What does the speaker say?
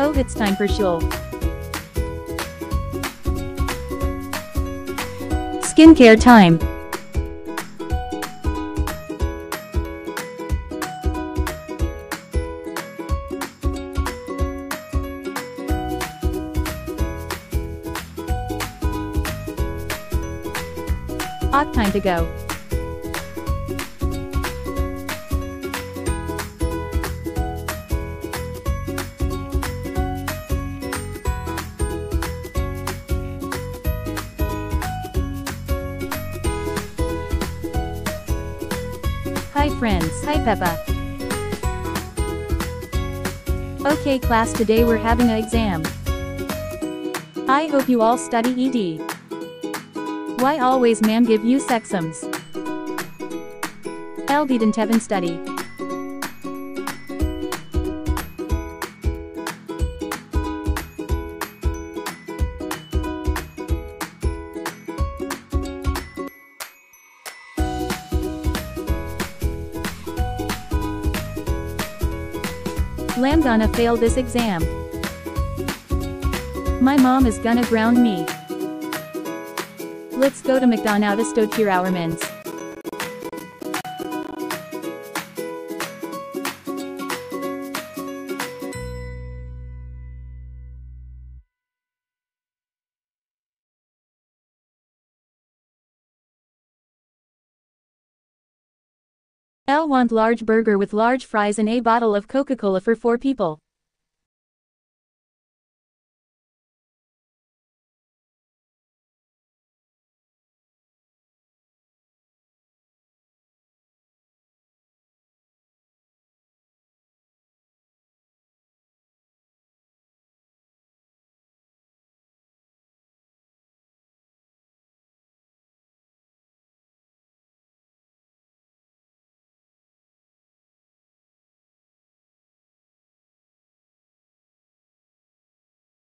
Oh, it's time for shul. Skincare time. Odd time to go. Hi friends, hi Peppa. Okay class today we're having an exam. I hope you all study ED. Why always ma'am give you sexums? El didn't even study. Lamb gonna fail this exam. My mom is gonna ground me. Let's go to McDonald's to hear our mins. L want large burger with large fries and a bottle of Coca-Cola for 4 people.